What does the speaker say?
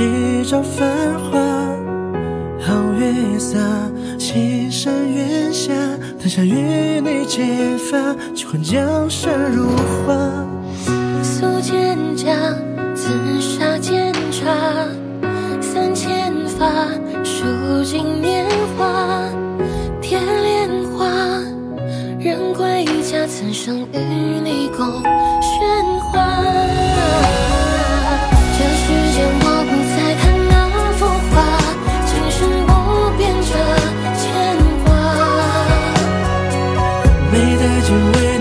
一朝繁华皓月洒，青山云霞，他想与你结发，只换江山如画，素蒹葭，紫砂煎茶，三千发，数尽年华，蝶恋花，人归家，此生与你共。do it